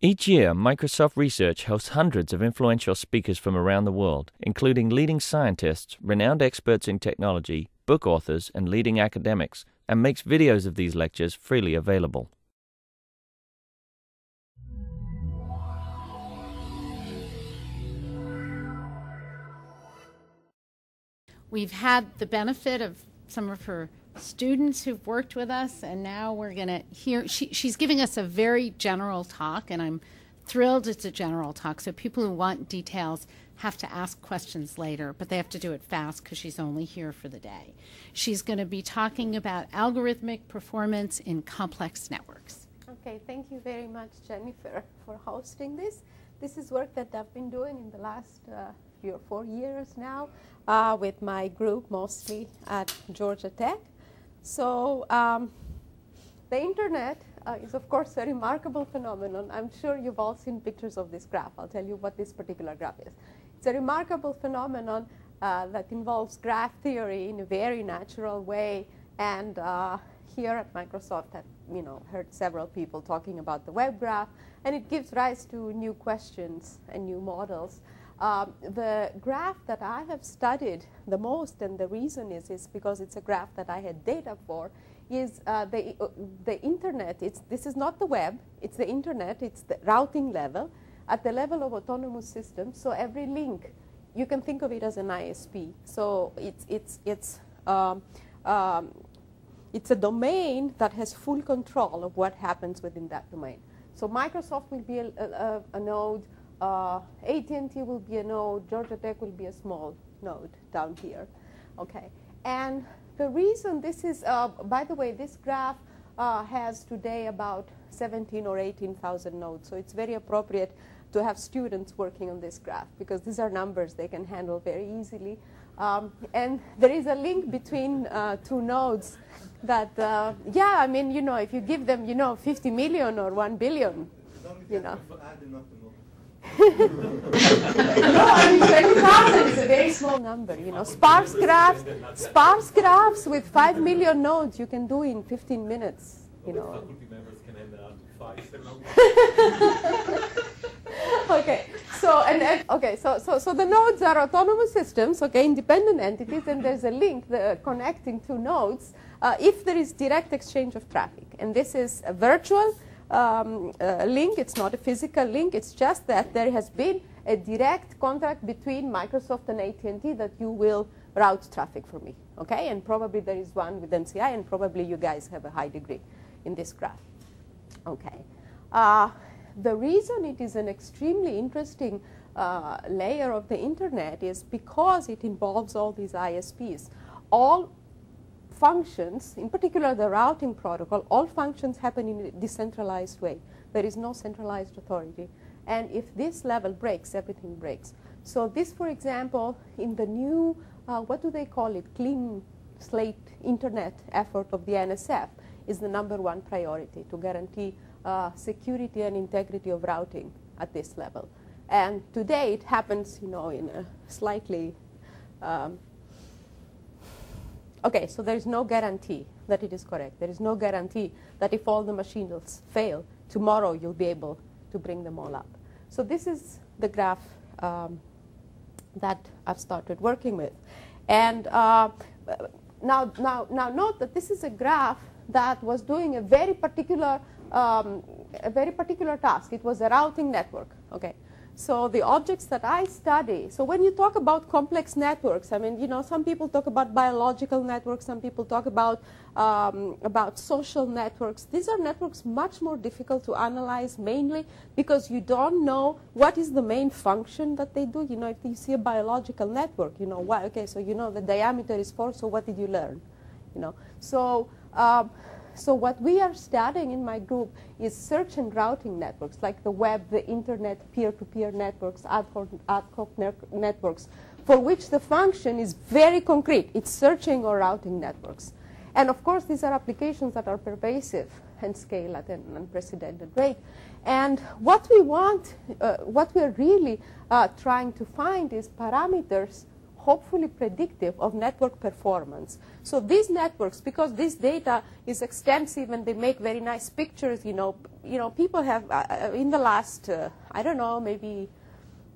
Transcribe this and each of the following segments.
Each year, Microsoft Research hosts hundreds of influential speakers from around the world, including leading scientists, renowned experts in technology, book authors, and leading academics, and makes videos of these lectures freely available. We've had the benefit of some of her students who've worked with us, and now we're going to hear. She, she's giving us a very general talk, and I'm thrilled it's a general talk. So people who want details have to ask questions later, but they have to do it fast because she's only here for the day. She's going to be talking about algorithmic performance in complex networks. Okay, thank you very much, Jennifer, for hosting this. This is work that I've been doing in the last uh, three or four years now uh, with my group, mostly at Georgia Tech. So um, the internet uh, is, of course, a remarkable phenomenon. I'm sure you've all seen pictures of this graph. I'll tell you what this particular graph is. It's a remarkable phenomenon uh, that involves graph theory in a very natural way. And uh, here at Microsoft, I've you know, heard several people talking about the web graph, and it gives rise to new questions and new models. Um, the graph that I have studied the most, and the reason is, is because it's a graph that I had data for, is uh, the, uh, the internet. It's, this is not the web, it's the internet, it's the routing level at the level of autonomous systems. So every link, you can think of it as an ISP. So it's, it's, it's, um, um, it's a domain that has full control of what happens within that domain. So Microsoft will be a, a, a node, uh, AT&T will be a node, Georgia Tech will be a small node down here. Okay, and the reason this is, uh, by the way, this graph uh, has today about 17 or 18,000 nodes, so it's very appropriate to have students working on this graph because these are numbers they can handle very easily. Um, and there is a link between uh, two nodes that, uh, yeah, I mean, you know, if you give them, you know, 50 million or 1 billion, you know. No, I mean 20,000 is a very small number. You know, sparse graphs, sparse graphs with five million nodes you can do in 15 minutes. You know. okay, so and okay, so so so the nodes are autonomous systems, okay, independent entities, and there's a link the, connecting two nodes uh, if there is direct exchange of traffic, and this is a virtual um, uh, link. It's not a physical link. It's just that there has been a direct contract between Microsoft and AT&T that you will route traffic for me. Okay, and probably there is one with MCI, and probably you guys have a high degree in this graph. Okay. Uh, the reason it is an extremely interesting uh, layer of the internet is because it involves all these ISPs. All functions, in particular the routing protocol, all functions happen in a decentralized way. There is no centralized authority. And if this level breaks, everything breaks. So this, for example, in the new, uh, what do they call it, clean slate internet effort of the NSF is the number one priority to guarantee uh, security and integrity of routing at this level. And today it happens, you know, in a slightly um, Okay, so there is no guarantee that it is correct. There is no guarantee that if all the machines fail, tomorrow you'll be able to bring them all up. So this is the graph um, that I've started working with. And uh, now, now, now note that this is a graph that was doing a very particular, um, a very particular task. It was a routing network. Okay. So the objects that I study, so when you talk about complex networks, I mean, you know, some people talk about biological networks, some people talk about, um, about social networks. These are networks much more difficult to analyze mainly because you don't know what is the main function that they do. You know, if you see a biological network, you know, why, okay, so you know the diameter is four, so what did you learn? You know, so um, so what we are studying in my group is search and routing networks, like the web, the internet, peer-to-peer networks, ad hoc, ad hoc networks, for which the function is very concrete. It's searching or routing networks. And of course, these are applications that are pervasive and scale at an unprecedented rate. And what we want, uh, what we're really uh, trying to find is parameters hopefully predictive of network performance. So these networks, because this data is extensive and they make very nice pictures, you know, you know, people have, uh, uh, in the last, uh, I don't know, maybe,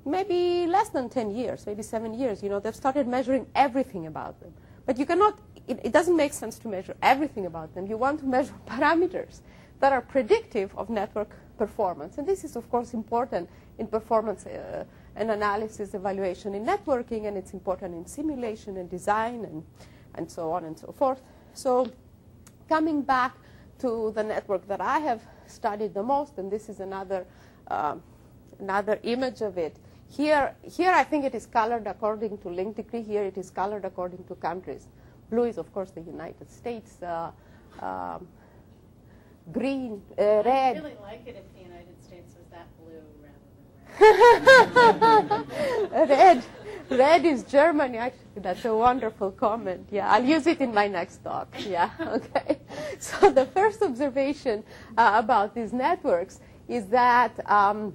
maybe less than 10 years, maybe seven years, you know, they've started measuring everything about them. But you cannot, it, it doesn't make sense to measure everything about them. You want to measure parameters that are predictive of network performance. And this is, of course, important in performance uh, and analysis evaluation in networking, and it's important in simulation and design and, and so on and so forth. So coming back to the network that I have studied the most, and this is another, uh, another image of it. Here, here I think it is colored according to link degree. Here it is colored according to countries. Blue is, of course, the United States. Uh, um, green, uh, red. I'd really like it if the United States was that blue red. red. Is Germany. Actually, that's a wonderful comment. Yeah, I'll use it in my next talk. Yeah, okay. So the first observation uh, about these networks is that um,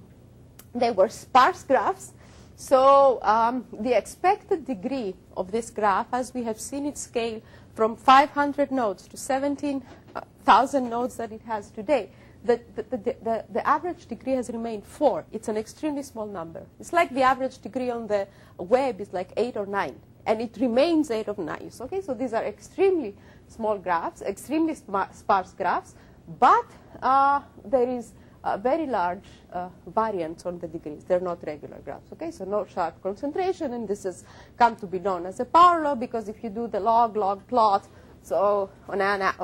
they were sparse graphs. So um, the expected degree of this graph, as we have seen it scale from 500 nodes to 17,000 nodes that it has today, the, the, the, the, average degree has remained 4. It's an extremely small number. It's like the average degree on the web is like 8 or 9. And it remains 8 or 9. Okay, so these are extremely small graphs, extremely sparse graphs. But uh, there is a very large uh, variance on the degrees. They're not regular graphs. Okay, so no sharp concentration. And this has come to be known as a power law because if you do the log-log plot, so on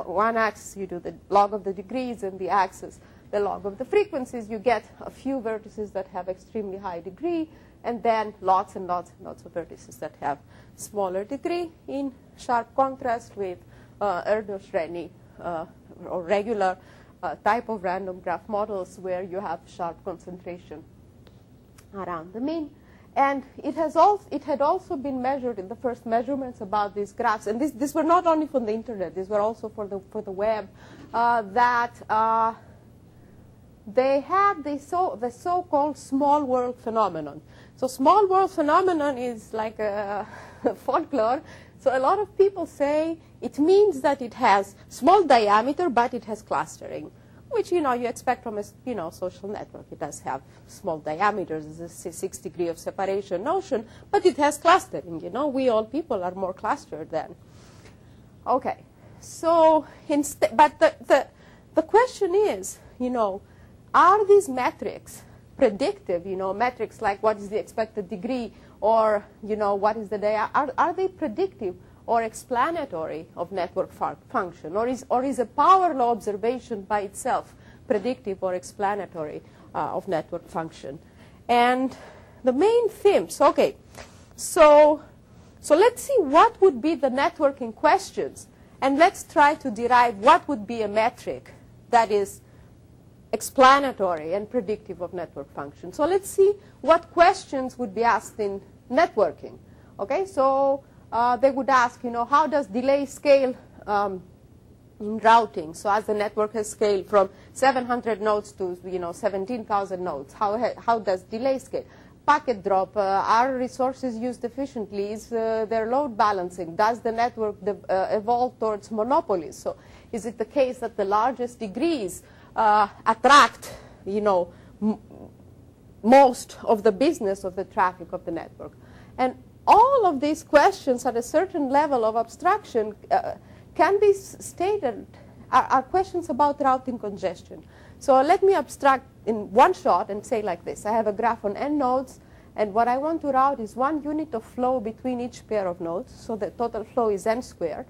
one axis, you do the log of the degrees, and the axis, the log of the frequencies. You get a few vertices that have extremely high degree, and then lots and lots and lots of vertices that have smaller degree in sharp contrast with uh, Erdős-Renyi uh, or regular uh, type of random graph models where you have sharp concentration around the mean. And it, has also, it had also been measured in the first measurements about these graphs. And this, these were not only for the internet, these were also for the, for the web, uh, that uh, they had the, so, the so-called small world phenomenon. So small world phenomenon is like a, a folklore. So a lot of people say it means that it has small diameter, but it has clustering which you know you expect from a you know social network. It does have small diameters, it's a six degree of separation notion, but it has clustering. You know, we all people are more clustered than. Okay, so instead, but the, the the question is, you know, are these metrics predictive? You know, metrics like what is the expected degree, or you know, what is the dia? Are are they predictive? Or explanatory of network function, or is, or is a power law observation by itself predictive or explanatory uh, of network function? And the main themes, okay, so, so let's see what would be the networking questions, and let's try to derive what would be a metric that is explanatory and predictive of network function. So let's see what questions would be asked in networking. Okay, so uh, they would ask, you know, how does delay scale um, in routing? So as the network has scaled from 700 nodes to, you know, 17,000 nodes, how, how does delay scale? Packet drop, uh, are resources used efficiently? Is uh, there load balancing? Does the network uh, evolve towards monopolies? So is it the case that the largest degrees uh, attract, you know, most of the business of the traffic of the network? And all of these questions at a certain level of abstraction uh, can be stated are, are, questions about routing congestion. So let me abstract in one shot and say like this. I have a graph on n nodes, and what I want to route is one unit of flow between each pair of nodes, so the total flow is n squared.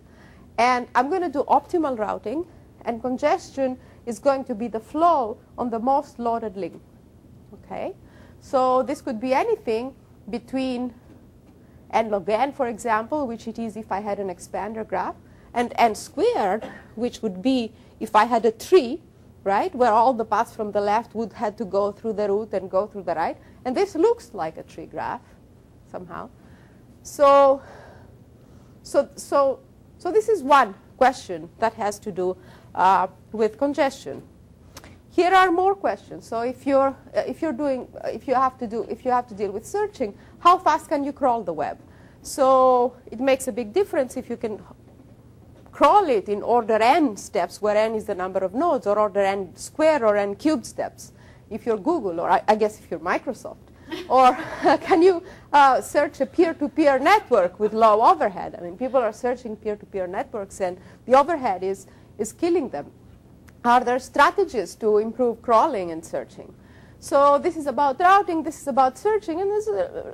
And I'm going to do optimal routing, and congestion is going to be the flow on the most loaded link. Okay? So this could be anything between n log n, for example, which it is if I had an expander graph, and n squared, which would be if I had a tree, right, where all the paths from the left would have to go through the root and go through the right. And this looks like a tree graph somehow. So, so, so, so this is one question that has to do uh, with congestion. Here are more questions. So if you're, uh, if you're doing, uh, if you have to do, if you have to deal with searching, how fast can you crawl the web? So it makes a big difference if you can crawl it in order n steps, where n is the number of nodes, or order n square or n cubed steps, if you're Google, or I, I guess if you're Microsoft? or can you uh, search a peer-to-peer network with low overhead? I mean, people are searching peer-to-peer networks, and the overhead is, is killing them. Are there strategies to improve crawling and searching? So this is about routing, this is about searching, and this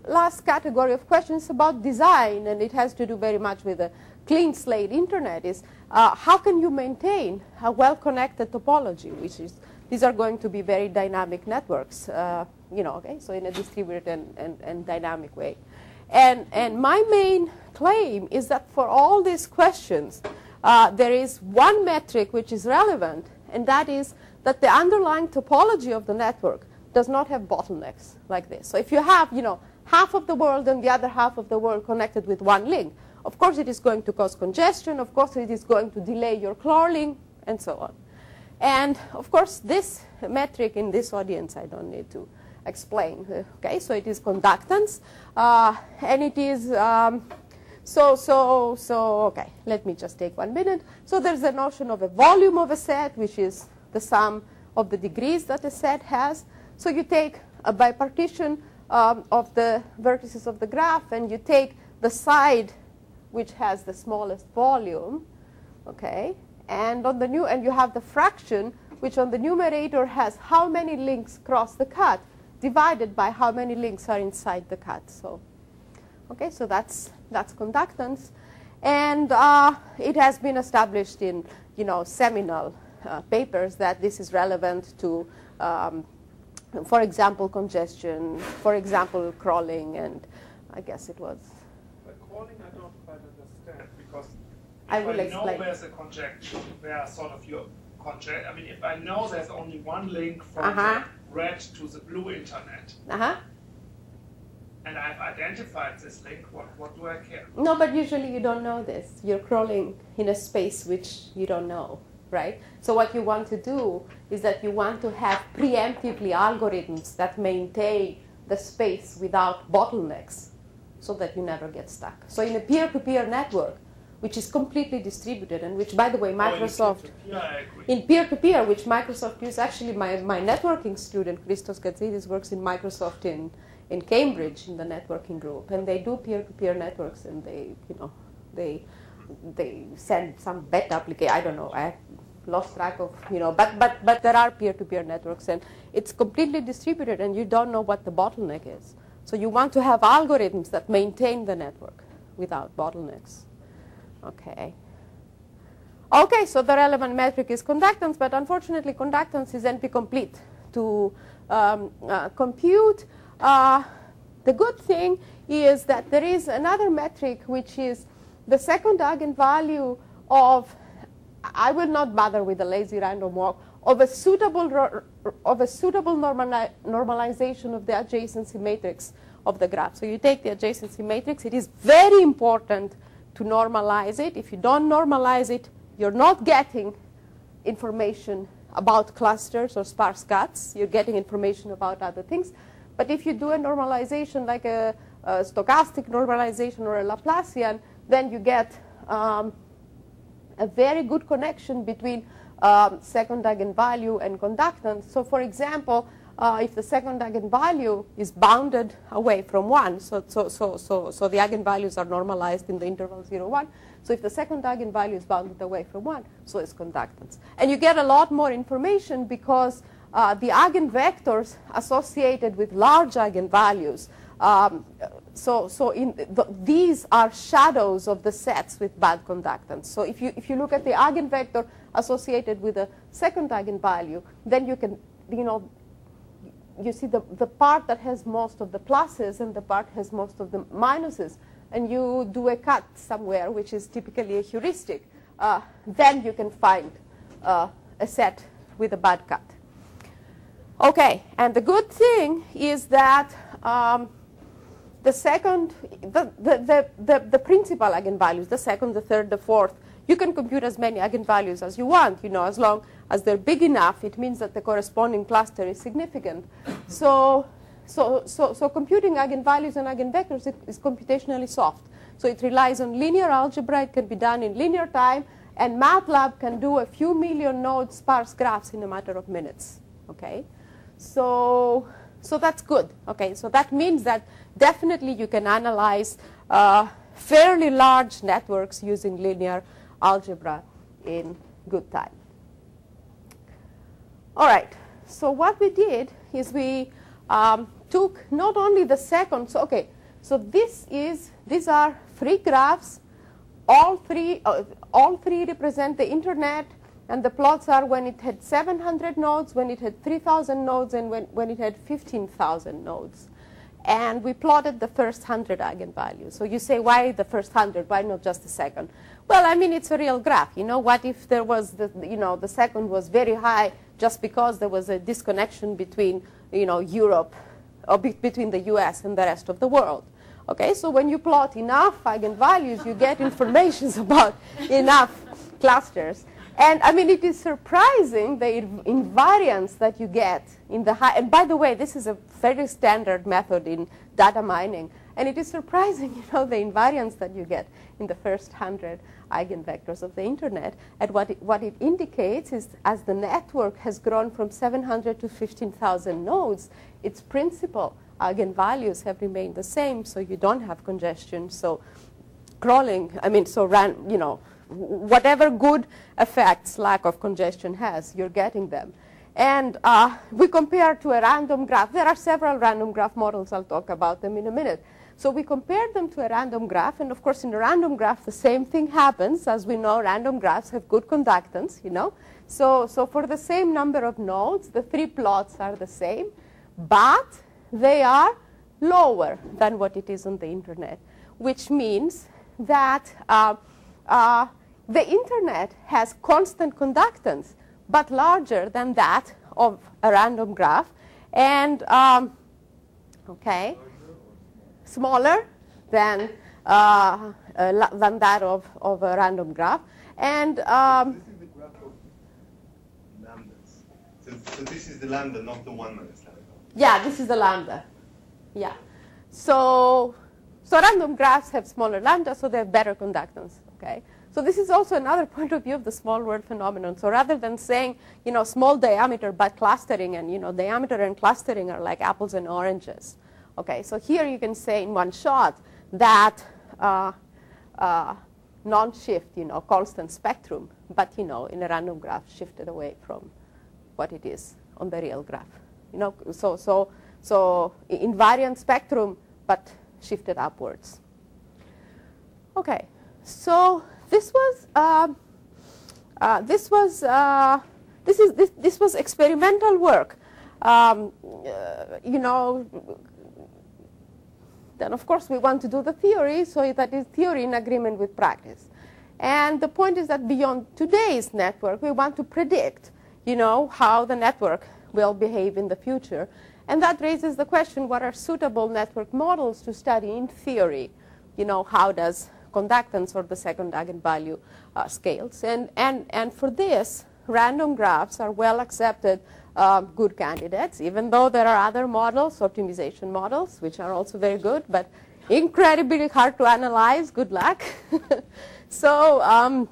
last category of questions about design, and it has to do very much with the clean slate internet, is uh, how can you maintain a well-connected topology, which is, these are going to be very dynamic networks. Uh, you know, okay, so in a distributed and, and, and dynamic way. And, and my main claim is that for all these questions, uh, there is one metric which is relevant, and that is that the underlying topology of the network does not have bottlenecks like this. So if you have, you know, half of the world and the other half of the world connected with one link, of course it is going to cause congestion, of course it is going to delay your crawling, and so on. And of course this metric in this audience I don't need to explain. Okay, so it is conductance, uh, and it is um, so so so. Okay, let me just take one minute. So there's a notion of a volume of a set, which is the sum of the degrees that a set has. So you take a bipartition um, of the vertices of the graph, and you take the side which has the smallest volume. Okay, and on the new and you have the fraction which on the numerator has how many links cross the cut divided by how many links are inside the cut. So, okay, so that's that's conductance, and uh, it has been established in you know seminal uh, papers that this is relevant to, um, for example, congestion, for example, crawling, and I guess it was. But crawling, I don't quite understand because I will I explain. know there's a conjecture where sort of your conject. I mean, if I know there's only one link from Uh-huh. the red to the blue internet, Uh-huh. And I've identified this link, what, what do I care? No, but usually you don't know this. You're crawling in a space which you don't know, right? So what you want to do is that you want to have preemptively algorithms that maintain the space without bottlenecks so that you never get stuck. So in a peer-to-peer network, which is completely distributed and which, by the way, oh, Microsoft, Yeah, I agree. in peer-to-peer, which Microsoft uses, actually my, my networking student, Christos Gkantsidis, works in Microsoft in, in Cambridge in the networking group, and they do peer-to-peer networks, and they, you know, they, they send some beta application, I don't know, I lost track of, you know, but, but, but there are peer-to-peer networks, and it's completely distributed, and you don't know what the bottleneck is. So you want to have algorithms that maintain the network without bottlenecks. Okay. Okay, so the relevant metric is conductance, but unfortunately conductance is NP-complete to um, uh, compute. Uh, the good thing is that there is another metric which is the second eigenvalue of, I will not bother with the lazy random walk, of a suitable, of a suitable normali- normalization of the adjacency matrix of the graph. So you take the adjacency matrix, it is very important to normalize it. If you don't normalize it, you're not getting information about clusters or sparse cuts. You're getting information about other things. But if you do a normalization like a, a stochastic normalization or a Laplacian, then you get um, a very good connection between um, second eigenvalue and conductance. So for example, uh, if the second eigenvalue is bounded away from 1, so, so, so, so, so the eigenvalues are normalized in the interval 0, 1. So if the second eigenvalue is bounded away from 1, so is conductance. And you get a lot more information because uh, the eigenvectors associated with large eigenvalues, um, so, so in the, these are shadows of the sets with bad conductance. So if you, if you look at the eigenvector associated with a second eigenvalue, then you can, you know, you see the, the part that has most of the pluses and the part has most of the minuses, and you do a cut somewhere, which is typically a heuristic, uh, then you can find uh, a set with a bad cut. Okay, and the good thing is that um, the second, the, the, the, the, principal eigenvalues, the second, the third, the fourth, you can compute as many eigenvalues as you want, you know, as long as they're big enough, it means that the corresponding cluster is significant. So, so, so, so computing eigenvalues and eigenvectors is computationally soft. So it relies on linear algebra. It can be done in linear time. And MATLAB can do a few million node sparse graphs in a matter of minutes. Okay, so so that's good. Okay, so that means that definitely you can analyze uh, fairly large networks using linear algebra in good time. All right, so what we did is we um, took not only the second, so okay, so this is, these are three graphs, all three, uh, all three represent the internet, and the plots are when it had 700 nodes, when it had 3,000 nodes, and when, when it had 15,000 nodes. And we plotted the first 100 eigenvalues. So you say, why the first 100? Why not just the second? Well, I mean, it's a real graph. You know, what if there was, the, you know, the second was very high just because there was a disconnection between, you know, Europe, or be between the US and the rest of the world? Okay, so when you plot enough eigenvalues, you get information about enough clusters. And I mean, it is surprising the invariance that you get in the high. And by the way, this is a very standard method in data mining. And it is surprising, you know, the invariance that you get in the first 100 eigenvectors of the internet. And what it, what it indicates is as the network has grown from 700 to 15,000 nodes, its principal eigenvalues have remained the same, so you don't have congestion. So crawling, I mean, so ran, you know, whatever good effects lack of congestion has, you're getting them. And uh, we compare to a random graph. There are several random graph models. I'll talk about them in a minute. So we compared them to a random graph. And of course, in a random graph, the same thing happens. As we know, random graphs have good conductance, you know. So, so for the same number of nodes, the three plots are the same. But they are lower than what it is on the internet, which means that uh, uh, the internet has constant conductance, but larger than that of a random graph. And, um, okay, smaller than, uh, uh, than that of, of a random graph. And um, this is the graph of lambdas. So, so, this is the lambda, not the one minus lambda. Yeah, this is the lambda. Yeah. So, so random graphs have smaller lambda, so they have better conductance. Okay. So this is also another point of view of the small world phenomenon. So rather than saying, you know, small diameter but clustering and, you know, diameter and clustering are like apples and oranges. Okay, so here you can say in one shot that uh, uh, non-shift, you know, constant spectrum, but, you know, in a random graph shifted away from what it is on the real graph. You know, so, so, so invariant spectrum, but shifted upwards. Okay, so this was uh, uh, this was uh, this is this, this was experimental work. Um, uh, you know, then of course we want to do the theory, so that is theory in agreement with practice. And the point is that beyond today's network, we want to predict, you know, how the network will behave in the future. And that raises the question, what are suitable network models to study in theory? You know, how does conductance or the second eigenvalue uh, scales. And, and, and for this, random graphs are well accepted uh, good candidates, even though there are other models, optimization models, which are also very good, but incredibly hard to analyze. Good luck. so, um,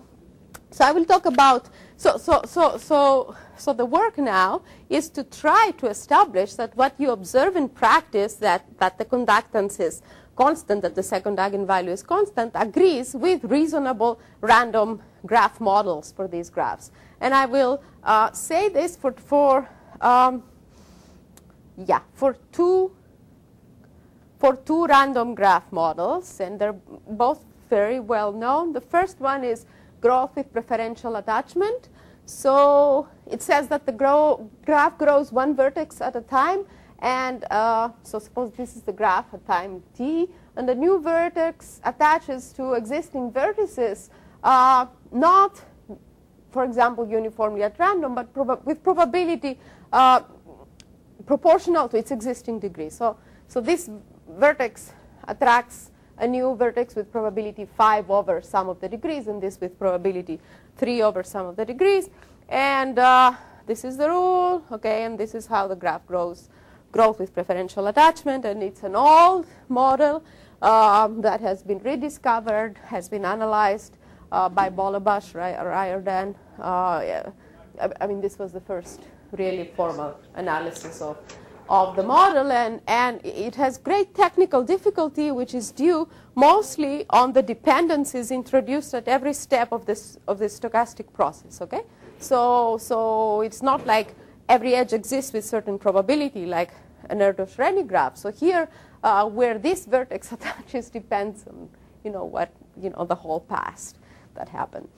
so I will talk about, so, so, so, so, so the work now is to try to establish that what you observe in practice, that, that the conductance is constant, that the second eigenvalue is constant, agrees with reasonable random graph models for these graphs. And I will uh, say this for, for um, yeah, for two, for two random graph models, and they're both very well known. The first one is growth with preferential attachment. So it says that the grow, graph grows one vertex at a time, and uh, so suppose this is the graph at time t, and the new vertex attaches to existing vertices, uh, not, for example, uniformly at random, but with probability uh, proportional to its existing degree. So, so this vertex attracts a new vertex with probability 5 over sum of the degrees, and this with probability 3 over sum of the degrees. And uh, this is the rule, okay, and this is how the graph grows growth with preferential attachment, and it's an old model um, that has been rediscovered, has been analyzed uh, by Bollobás, Riordan. Uh, yeah. I, I mean, this was the first really formal analysis of of the model and, and it has great technical difficulty which is due mostly on the dependencies introduced at every step of this of this stochastic process okay so so it's not like every edge exists with certain probability like an Erdős-Renyi graph so here uh, where this vertex attaches depends on you know what you know the whole past that happened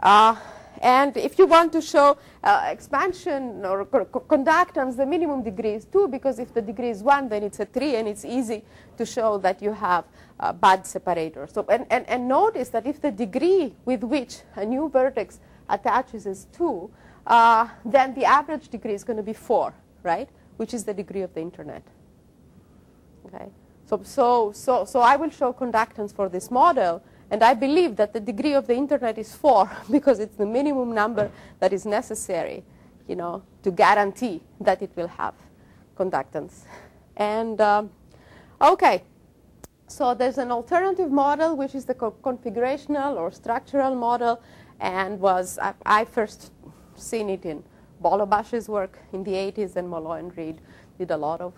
uh, and if you want to show uh, expansion or co conductance, the minimum degree is 2, because if the degree is 1, then it's a 3, and it's easy to show that you have uh, bad separator. So, and, and, and notice that if the degree with which a new vertex attaches is 2, uh, then the average degree is going to be 4, right? Which is the degree of the internet. Okay? So, so, so, so I will show conductance for this model. And I believe that the degree of the internet is 4 because it's the minimum number that is necessary, you know, to guarantee that it will have conductance. And um, okay, so there's an alternative model, which is the co configurational or structural model, and was I, I first seen it in Bollobás's work in the 80s, and Molloy and Reed did a lot of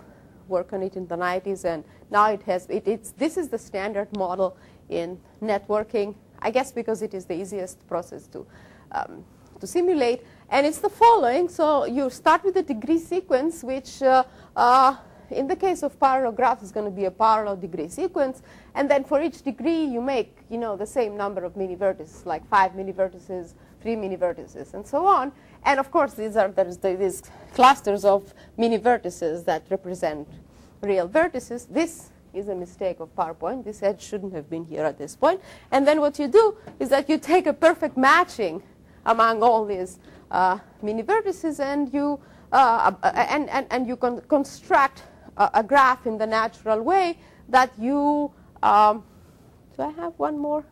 work on it in the 90s, and now it has it, it's this is the standard model in networking, I guess because it is the easiest process to, um, to simulate. And it's the following. So you start with a degree sequence, which uh, uh, in the case of power-law graphs is going to be a power-law degree sequence. And then for each degree, you make you know, the same number of mini vertices, like five mini vertices, three mini vertices, and so on. And of course, these are these clusters of mini vertices that represent real vertices. This is a mistake of PowerPoint. This edge shouldn't have been here at this point. And then what you do is that you take a perfect matching among all these uh, mini vertices and you, uh, uh and, and, and you con construct a, a, graph in the natural way that you, um, do I have one more?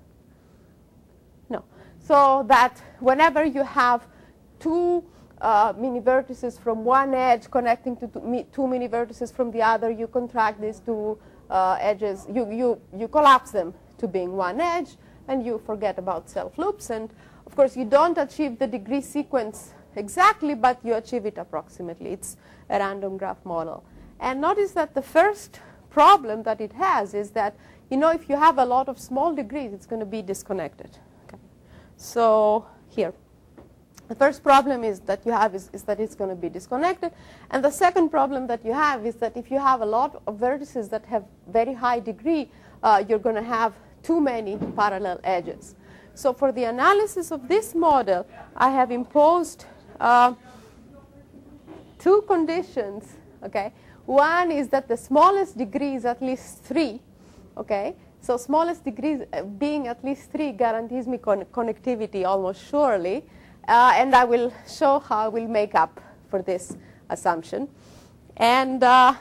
So that whenever you have two uh, mini vertices from one edge connecting to two, two mini vertices from the other, you contract these two uh, edges, you, you, you collapse them to being one edge, and you forget about self loops. And of course, you don't achieve the degree sequence exactly, but you achieve it approximately. It's a random graph model. And notice that the first problem that it has is that, you know, if you have a lot of small degrees, it's going to be disconnected. So here. The first problem is that you have is, is that it's going to be disconnected. And the second problem that you have is that if you have a lot of vertices that have very high degree, uh, you're going to have too many parallel edges. So for the analysis of this model, I have imposed uh, two conditions. Okay, one is that the smallest degree is at least three. Okay, so smallest degree uh, being at least three guarantees me con connectivity almost surely. Uh, and I will show how I will make up for this assumption. And uh,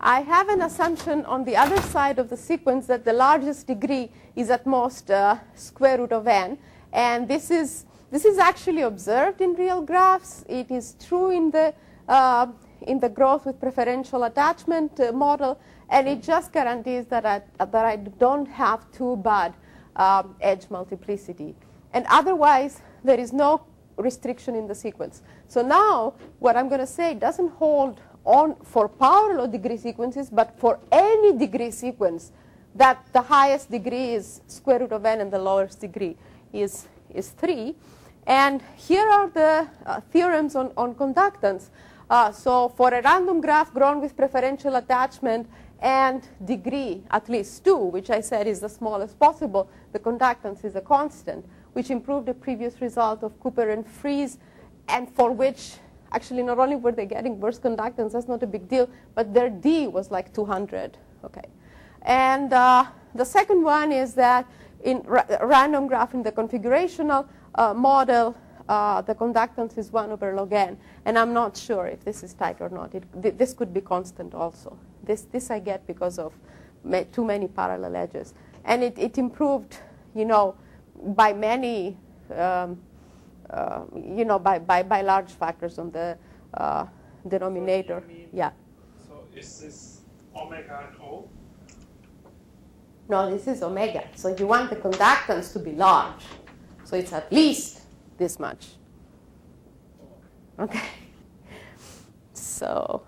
I have an assumption on the other side of the sequence that the largest degree is at most uh, square root of n. And this is, this is actually observed in real graphs. It is true in the, uh, in the growth with preferential attachment uh, model. And it just guarantees that I, that I don't have too bad um, edge multiplicity. And otherwise, there is no restriction in the sequence. So now what I'm going to say doesn't hold on for power-law degree sequences, but for any degree sequence that the highest degree is square root of n and the lowest degree is, is 3. And here are the uh, theorems on, on conductance. Uh, so for a random graph grown with preferential attachment and degree at least 2, which I said is the smallest possible, the conductance is a constant which improved the previous result of Cooper and Frieze, and for which actually not only were they getting worse conductance, that's not a big deal, but their D was like 200. Okay, and uh, the second one is that in ra random graph in the configurational uh, model, uh, the conductance is 1 over log n. And I'm not sure if this is tight or not. It, th this could be constant also. This, this I get because of ma too many parallel edges. And it, it improved, you know, by many, um, uh, you know, by, by, by large factors on the uh, denominator. So yeah. So is this omega and O? No, this is omega. So you want the conductance to be large. So it's at least this much. Okay. So,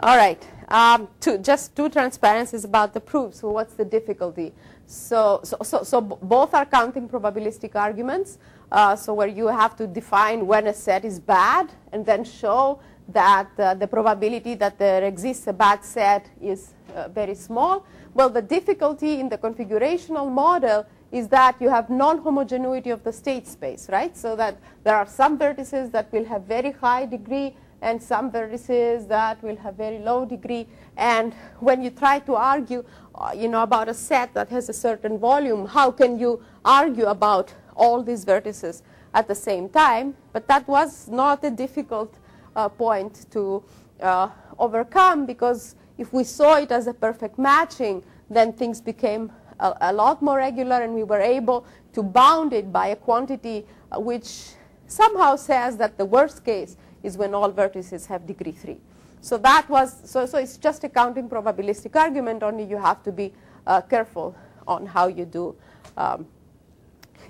all right. Um, two, just two transparencies about the proof. So what's the difficulty? So, so, so, so both are counting probabilistic arguments. Uh, so where you have to define when a set is bad and then show that uh, the probability that there exists a bad set is uh, very small. Well, the difficulty in the configurational model is that you have non-homogeneity of the state space, right? So that there are some vertices that will have very high degree and some vertices that will have very low degree. And when you try to argue, uh, you know, about a set that has a certain volume, how can you argue about all these vertices at the same time? But that was not a difficult uh, point to uh, overcome because if we saw it as a perfect matching, then things became a, a, lot more regular and we were able to bound it by a quantity uh, which somehow says that the worst case is when all vertices have degree 3. So that was, so, so it's just a counting probabilistic argument, only you have to be uh, careful on how you do. Um,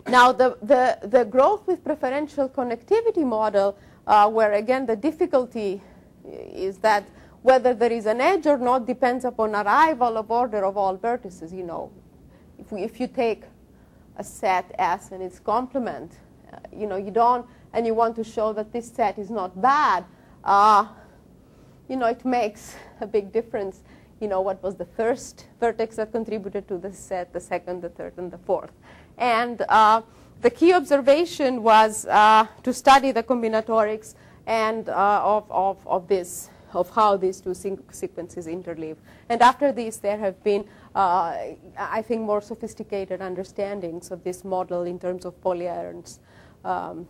now the, the, the growth with preferential connectivity model, uh, where again the difficulty is that whether there is an edge or not depends upon arrival of order of all vertices. You know, if, we, if you take a set S and its complement, uh, you know, you don't, and you want to show that this set is not bad, uh, you know, it makes a big difference. You know, what was the first vertex that contributed to the set, the second, the third, and the fourth. And uh, the key observation was uh, to study the combinatorics and uh, of, of, of this of how these two sequences interleave. And after this, there have been, uh, I think, more sophisticated understandings of this model in terms of Pólya urn. Um,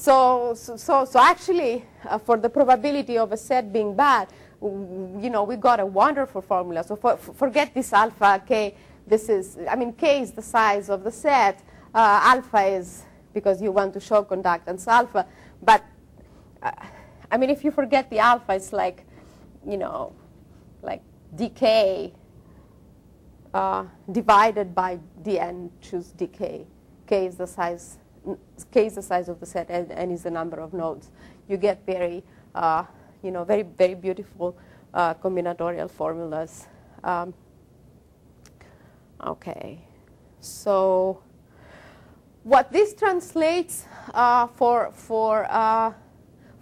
So, so, so, actually, uh, for the probability of a set being bad, you know, we got a wonderful formula. So for, forget this alpha k. This is, I mean, k is the size of the set. Uh, alpha is because you want to show conductance alpha. But uh, I mean, if you forget the alpha, it's like, you know, like decay uh, divided by dn choose dk. k is the size k is the size of the set and n is the number of nodes. You get very, uh, you know, very very beautiful uh, combinatorial formulas. Um, okay, so what this translates uh, for, for, uh,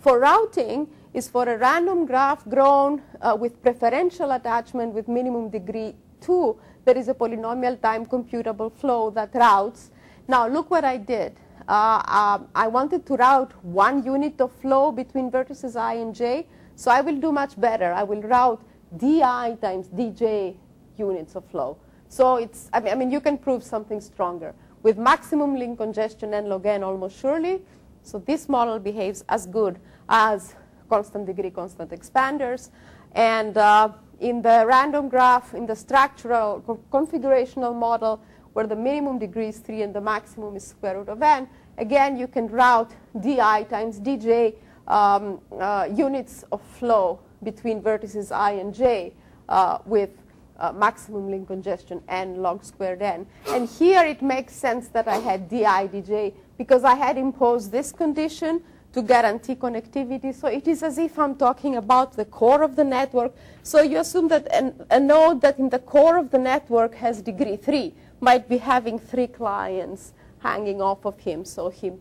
for routing is for a random graph grown uh, with preferential attachment with minimum degree 2, there is a polynomial time computable flow that routes. Now look what I did. Uh, um, I wanted to route one unit of flow between vertices i and j, so I will do much better. I will route di times dj units of flow. So it's, I mean, I mean you can prove something stronger with maximum link congestion n log n almost surely. So this model behaves as good as constant degree constant expanders. And uh, in the random graph, in the structural co configurational model, where the minimum degree is 3 and the maximum is square root of n, again, you can route di times dj um, uh, units of flow between vertices i and j uh, with uh, maximum link congestion n log squared n. And here it makes sense that I had di dj because I had imposed this condition to guarantee connectivity. So it is as if I'm talking about the core of the network. So you assume that an, a node that in the core of the network has degree 3 might be having three clients hanging off of him. So he,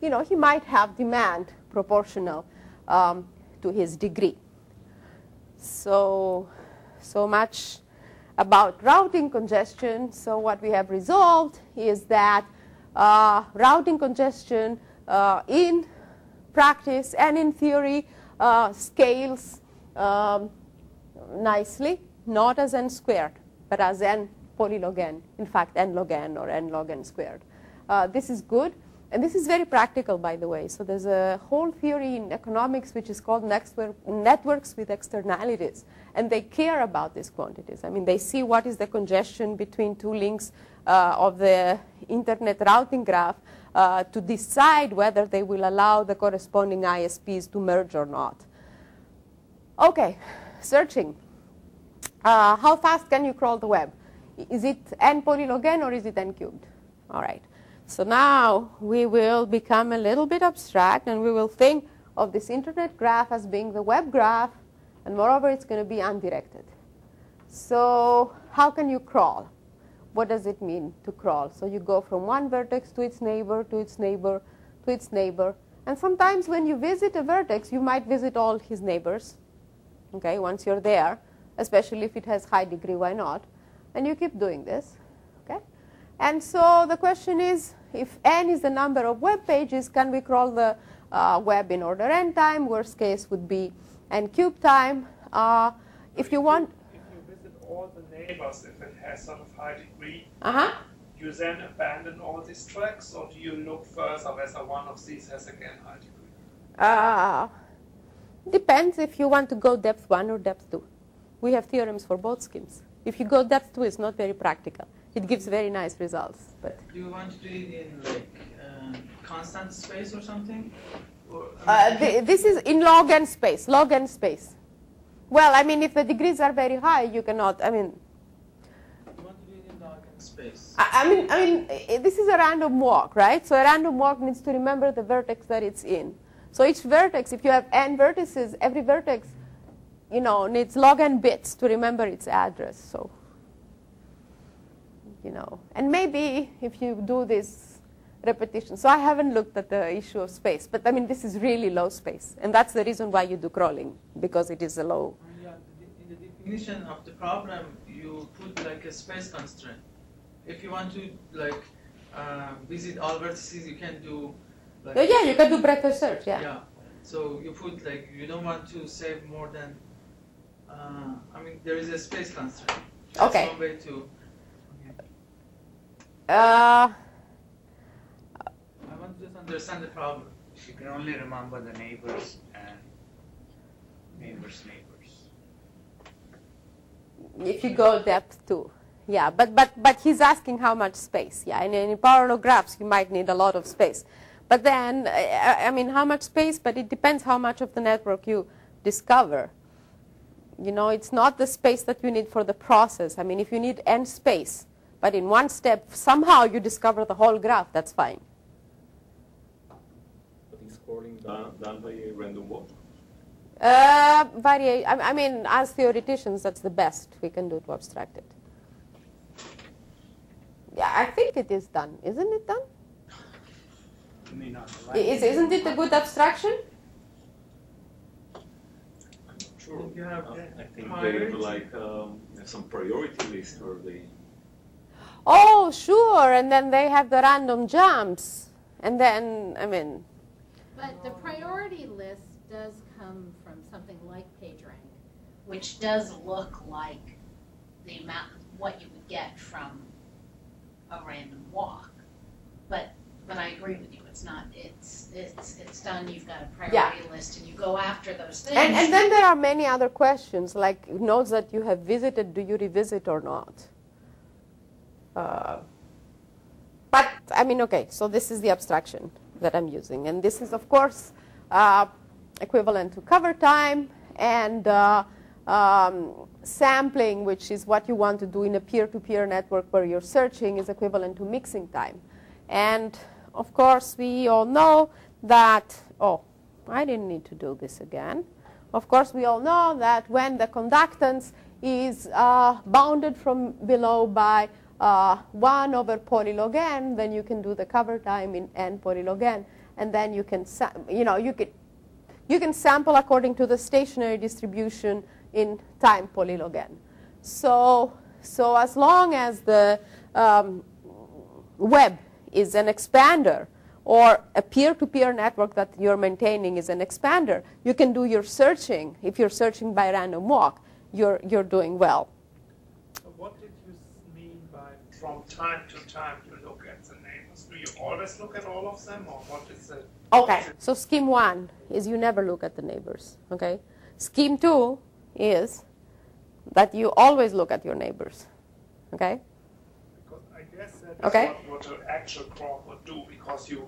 you know, he might have demand proportional um, to his degree. So, so much about routing congestion. So what we have resolved is that uh, routing congestion uh, in practice and in theory uh, scales um, nicely, not as n squared, but as n polylog n, in fact n log n or n log n squared. Uh, this is good. And this is very practical, by the way. So there's a whole theory in economics which is called networks with externalities. And they care about these quantities. I mean, they see what is the congestion between two links uh, of the internet routing graph uh, to decide whether they will allow the corresponding ISPs to merge or not. Okay, searching. Uh, how fast can you crawl the web? Is it n polylog n or is it n cubed? All right. So now we will become a little bit abstract and we will think of this internet graph as being the web graph and moreover it's going to be undirected. So how can you crawl? What does it mean to crawl? So you go from one vertex to its neighbor, to its neighbor, to its neighbor. And sometimes when you visit a vertex, you might visit all his neighbors, okay, once you're there, especially if it has high degree, why not? And you keep doing this, okay? And so the question is, if n is the number of web pages, can we crawl the uh, web in order n time? Worst case would be n cube time. Uh, if you want... If you visit all the neighbors, if it has sort of high degree, Uh-huh. you then abandon all these tracks, or do you look further whether one of these has again high degree? Uh, depends if you want to go depth 1 or depth 2. We have theorems for both schemes. If you go that 2, it's not very practical. It gives very nice results. But Do you want to do it in like uh, constant space or something? Or, uh, I mean, th- this is in log n space, log n space. Well, I mean, if the degrees are very high, you cannot, I mean, you want to do it in log n space. I, I mean, I mean, this is a random walk, right? So a random walk needs to remember the vertex that it's in. So each vertex, if you have n vertices, every vertex, you know, needs log n bits to remember its address. So, you know, and maybe if you do this repetition. So I haven't looked at the issue of space, but I mean, this is really low space, and that's the reason why you do crawling because it is a low. Yeah, in the definition of the problem, you put like a space constraint. If you want to like uh, visit all vertices, you can do. Like, Oh, yeah, you can do breadth first search. Yeah. Yeah. So you put like you don't want to save more than. Uh, I mean, there is a space constraint. That's Okay. one way to. Uh, I want to just understand the problem. She can only remember the neighbors and neighbors' neighbors. if you go depth two. Yeah, but, but, but he's asking how much space. Yeah, and in power-law graphs, you might need a lot of space. But then, I, I mean, how much space? But it depends how much of the network you discover. You know, it's not the space that you need for the process. I mean, if you need n space, but in one step, somehow you discover the whole graph, that's fine. But is scrolling done, done by a random walk? Uh, varia- I, I mean, as theoreticians, that's the best we can do to abstract it. Yeah, I think it is done. Isn't it done? You mean on the I- right? Is, isn't it a good abstraction? I'm sure. You have Uh, I think they have like um, some priority list where they. Oh, sure. And then they have the random jumps. And then, I mean, But the priority list does come from something like PageRank, which does look like the amount, what you would get from a random walk. But, but I agree with you, it's not, it's, it's, it's done, you've got a priority list and you go after those things. and, and then there are many other questions like nodes that you have visited, do you revisit or not? Uh, but, I mean, okay, so this is the abstraction that I'm using. And this is, of course, uh, equivalent to cover time and uh, um, sampling, which is what you want to do in a peer-to-peer network where you're searching, is equivalent to mixing time. And, of course, we all know that, oh, I didn't need to do this again. Of course, we all know that when the conductance is uh, bounded from below by uh, 1 over polylog n, then you can do the cover time in n polylog n, and then you can, you know, you can, you can sample according to the stationary distribution in time polylog n. So, so as long as the um, web is an expander or a peer-to-peer network that you're maintaining is an expander, you can do your searching. If you're searching by random walk, you're, you're doing well. What did you mean by from time to time you look at the neighbors? Do you always look at all of them, or what is it? Okay, so scheme one is you never look at the neighbors. Okay, scheme two is that you always look at your neighbors. Okay, Because I guess that is Okay. what, what an actual crawl would do, because you,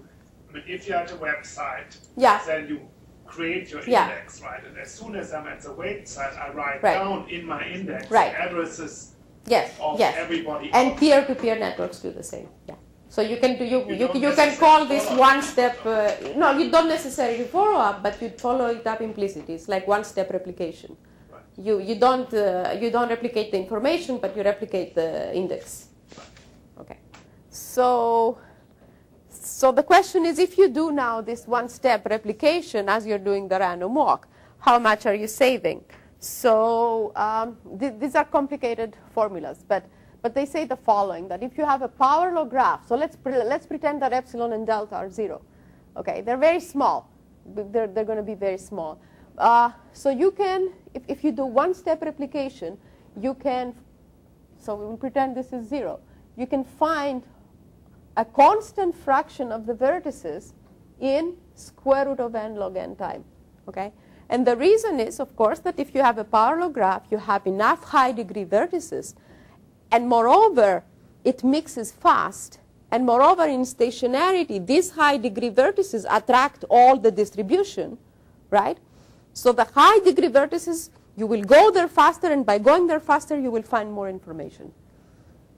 I mean, if you're at a website, Yeah. then you create your Yeah. index, right? And as soon as I'm at the website, I write Right. down in my index Right. the addresses Yes, of yes. everybody. And peer-to-peer networks do the same. Yeah. So you can do you You you, you can call this one step. Uh, no, you don't necessarily follow up, but you follow it up implicitly. It's like one step replication. Right. You you don't uh, you don't replicate the information, but you replicate the index. So so the question is, if you do now this one-step replication as you're doing the random walk, how much are you saving? So um, th- these are complicated formulas, but but they say the following: that if you have a power law graph, so let's pre- let's pretend that epsilon and delta are zero. Okay, they're very small. They're they're going to be very small. Uh, so you can, if, if you do one-step replication, you can. So we will pretend this is zero. You can find a constant fraction of the vertices in square root of n log n time. Okay? And the reason is, of course, that if you have a power law graph, you have enough high degree vertices, and moreover, it mixes fast. And moreover, in stationarity, these high degree vertices attract all the distribution, right? So the high degree vertices, you will go there faster, and by going there faster, you will find more information.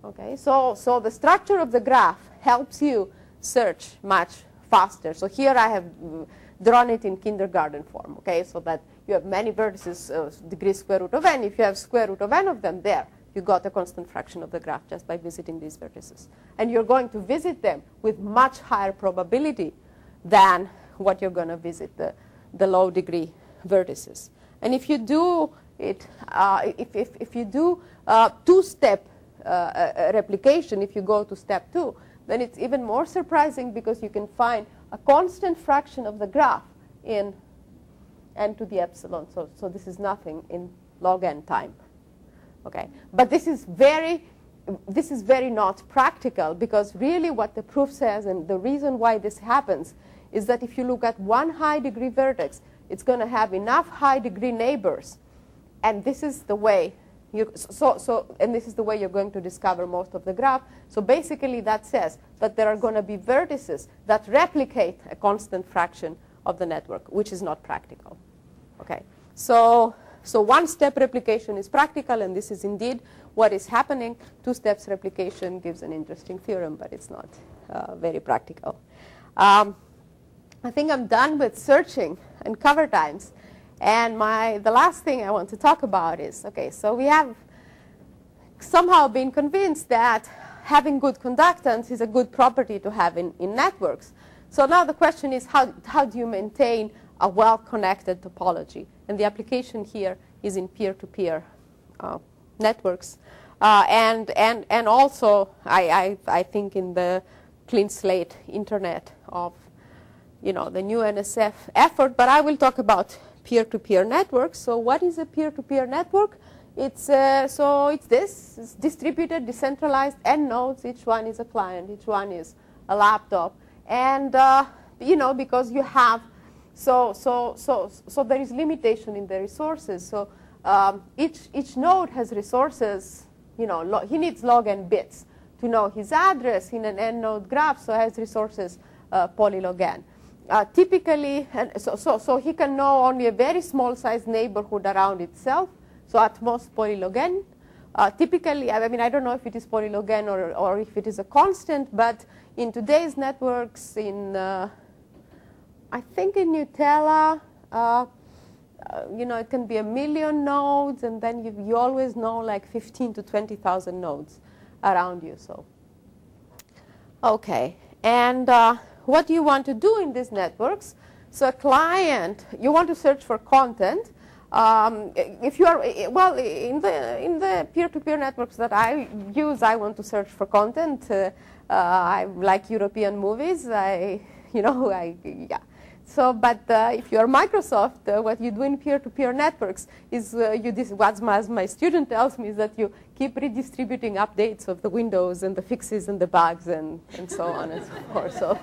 Okay, so, so the structure of the graph helps you search much faster. So here I have mm, drawn it in kindergarten form, okay, so that you have many vertices, uh, degree square root of n. If you have square root of n of them there, you got a constant fraction of the graph just by visiting these vertices. And you're going to visit them with much higher probability than what you're going to visit the, the low degree vertices. And if you do it, uh, if, if, if you do uh, two-step uh, uh, replication, if you go to step two, then it's even more surprising because you can find a constant fraction of the graph in n to the epsilon. So, so this is nothing in log n time. Okay, but this is very, this is very not practical because really what the proof says and the reason why this happens is that if you look at one high degree vertex, it's going to have enough high degree neighbors, and this is the way you, so, so, and this is the way you're going to discover most of the graph. So basically that says that there are going to be vertices that replicate a constant fraction of the network, which is not practical. Okay, so, so one step replication is practical, and this is indeed what is happening. Two steps replication gives an interesting theorem, but it's not uh, very practical. Um, I think I'm done with searching and cover times. And my, the last thing I want to talk about is, okay, so we have somehow been convinced that having good conductance is a good property to have in, in networks. So now the question is, how, how do you maintain a well-connected topology? And the application here is in peer-to-peer uh, networks. Uh, and, and, and also, I, I, I think in the clean slate internet of you know, the new NSF effort, but I will talk about peer-to-peer networks. So what is a peer-to-peer network? It's, uh, so it's this, it's distributed, decentralized, n nodes. Each one is a client. Each one is a laptop. And, uh, you know, because you have, so, so, so, so there is limitation in the resources. So um, each, each node has resources, you know, he needs log n bits to know his address in an n node graph, so has resources uh, polylog n. Uh, typically, so, so, so he can know only a very small size neighborhood around itself, so at most polylog n. Uh, typically, I mean, I don't know if it is polylog n or, or if it is a constant, but in today's networks, in uh, I think in Gnutella, uh, uh, you know, it can be a million nodes, and then you, you always know like 15 to 20,000 nodes around you. So, okay, and uh, what do you want to do in these networks? So, a client, you want to search for content. Um, if you are well in the in the peer-to-peer networks that I use, I want to search for content. Uh, uh, I like European movies. I you know I yeah. So, but uh, if you are Microsoft, uh, what you do in peer-to-peer networks is uh, you dis- what my, my student tells me is that you keep redistributing updates of the windows and the fixes and the bugs and, and so on and so forth. So,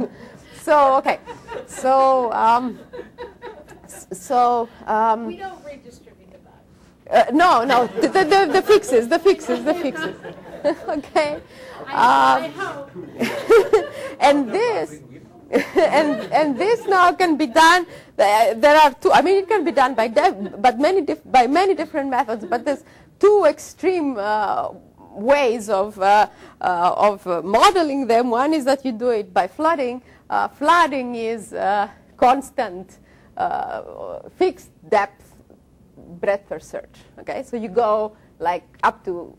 so okay. So, um, so um, We don't redistribute the bugs. uh, no, no, the, the, the, fixes, the fixes, the fixes. okay. I, Um, I and this and and this now can be done uh, there are two i mean it can be done by dev, but many by many different methods but this two extreme uh, ways of, uh, uh, of modeling them. One is that you do it by flooding. Flooding is constant, fixed depth breadth first search. Okay, so you go like up to,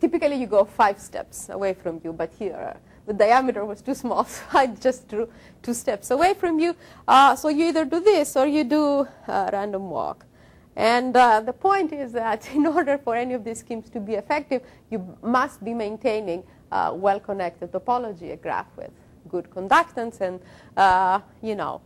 typically you go five steps away from you, but here the diameter was too small, so I just drew two steps away from you. Uh, so you either do this or you do a random walk. And uh, the point is that in order for any of these schemes to be effective, you must be maintaining a well-connected topology, a graph with good conductance, and uh, you know,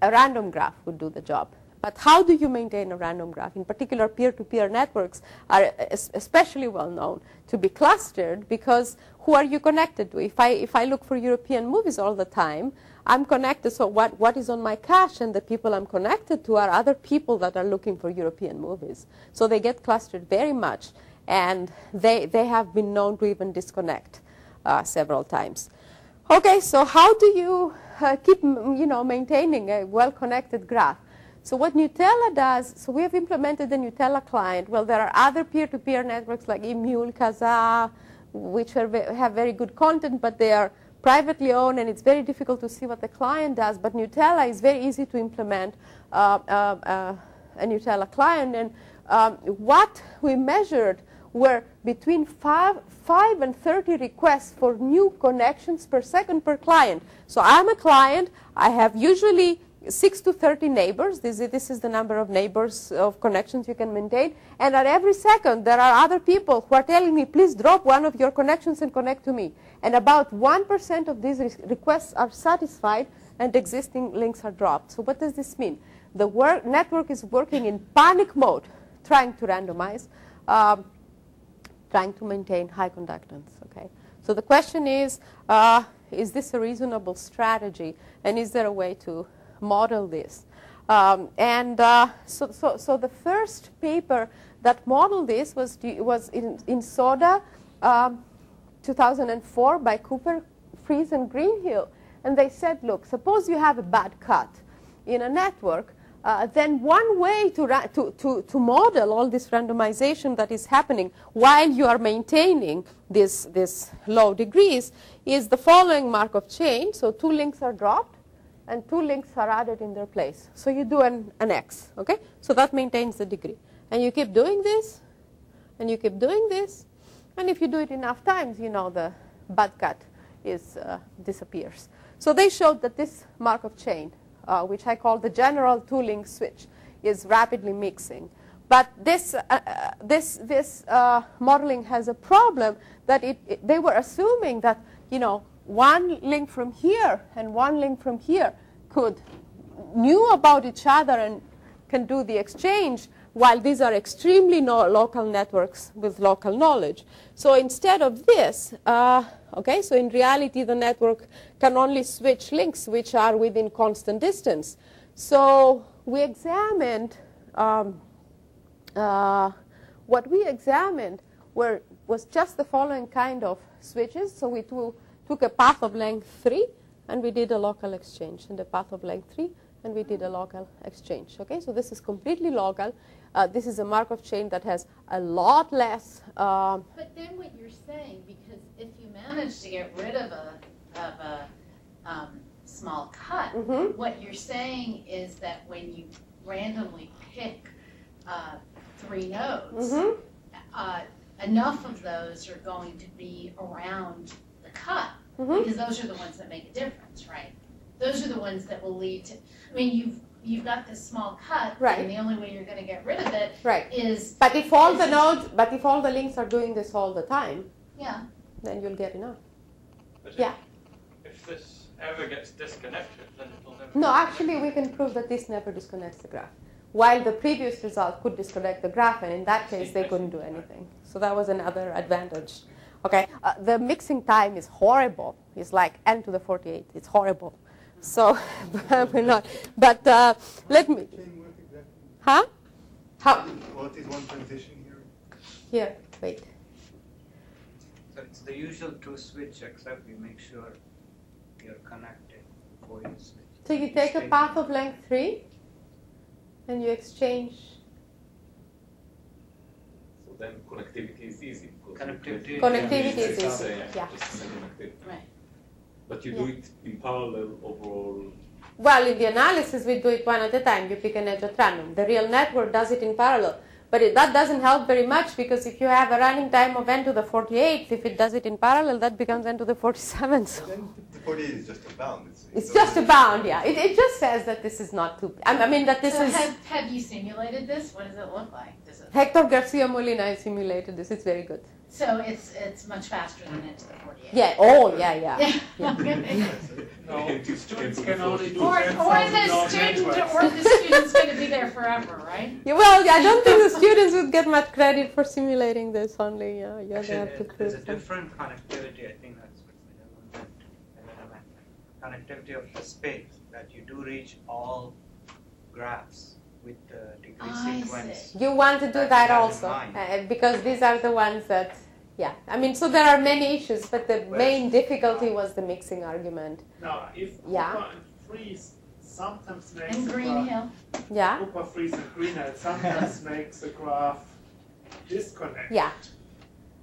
a random graph would do the job. But how do you maintain a random graph? In particular, peer-to-peer networks are especially well known to be clustered because who are you connected to? If I, if I look for European movies all the time, I'm connected. So what, what is on my cache and the people I'm connected to are other people that are looking for European movies. So they get clustered very much. And they, they have been known to even disconnect uh, several times. Okay, so how do you uh, keep you know, maintaining a well-connected graph? So what Gnutella does, so we have implemented the Gnutella client. Well, there are other peer-to-peer networks like eMule, Kazaa, which are, have very good content, but they are privately owned, and it's very difficult to see what the client does. But Gnutella is very easy to implement uh, uh, uh, a Gnutella client. And um, what we measured were between five, 5 and 30 requests for new connections per second per client. So I'm a client. I have usually 6 to 30 neighbors. This is, this is the number of neighbors of connections you can maintain. And at every second, there are other people who are telling me, please drop one of your connections and connect to me. And about 1% of these re requests are satisfied and existing links are dropped. So what does this mean? The work, network is working in panic mode, trying to randomize, um, trying to maintain high conductance. Okay. So the question is, uh, is this a reasonable strategy? And is there a way to model this. Um, and uh, so, so, so the first paper that modeled this was, was in, in SODA um, 2004 by Cooper, Frieze, and Greenhill. And they said, look, suppose you have a bad cut in a network, uh, then one way to, to, to, to, model all this randomization that is happening while you are maintaining this, this low degrees is the following Markov chain. So two links are dropped and two links are added in their place. So you do an, an x, okay? So that maintains the degree. And you keep doing this, and you keep doing this, and if you do it enough times, you know the bad cut is, uh, disappears. So they showed that this Markov chain, uh, which I call the general two-link switch, is rapidly mixing. But this, uh, uh this, this uh, modeling has a problem that it, it, they were assuming that, you know, one link from here and one link from here could knew about each other and can do the exchange while these are extremely no local networks with local knowledge. So instead of this, uh, okay, so in reality the network can only switch links which are within constant distance. So we examined, um, uh, what we examined were, was just the following kind of switches. So we do took a path of length 3 and we did a local exchange in the path of length 3 and we did a local exchange. Okay, so this is completely local. Uh, this is a Markov chain that has a lot less. Uh, but then what you're saying, because if you manage to get rid of a, of a um, small cut, mm -hmm. what you're saying is that when you randomly pick uh, three nodes, mm -hmm. enough of those are going to be around cut mm-hmm. because those are the ones that make a difference, right? Those are the ones that will lead to. I mean, you've you've got this small cut, right? And the only way you're going to get rid of it, right. is. But if all the nodes, but if all the links are doing this all the time, yeah, then you'll get enough. But yeah. If this ever gets disconnected, then it'll never. No, actually, we can prove that this never disconnects the graph. While the previous result could disconnect the graph, and in that case, they couldn't do anything. So that was another advantage. Okay, uh, the mixing time is horrible. It's like n to the 48. It's horrible. So we're not. But uh, let me. Huh? How? What is one transition here? Here, wait. So it's the usual two switch, except you make sure you're connected before you switch. So you take a path of length three, and you exchange then connectivity is easy. because Connectivity- Connectivity is easy, say, yeah. Just send connectivity. Right. But you Yeah. do it in parallel overall. Well, in the analysis, we do it one at a time. You pick an edge at random. The real network does it in parallel. But it, that doesn't help very much because if you have a running time of n to the 48th, if it does it in parallel, that becomes n to the 47th. So the 48 is just a bound. It's, it's just a bound, yeah. It, it just says that this is not too. I I mean that this so is. have, have you simulated this? What does it look like? Does it, Hector Garcia-Molina has simulated this. It's very good. so it's it's much faster than it to the 48. Yeah. Oh, yeah, yeah. Yeah. Okay. No, And to- students can only do Or, or the log student, or the student's going to be there forever, right? Yeah, Well, I don't think the students would get much credit for simulating this. Only, yeah, you Actually, have to prove. there's a different connectivity, I think that's what Middleton meant. Middleton meant. Connectivity of the space, that you do reach all graphs with the degree I sequence. see. You want to do That that you have in also, uh, because these are the ones that, yeah. I mean, so there are many issues, but the Well, main difficulty was the mixing argument. Now, if Yeah. Cooper and Frieze sometimes makes And a Green graph, Hill. Yeah, Cooper, Frieze, and Greenhill sometimes makes a graph disconnected. yeah.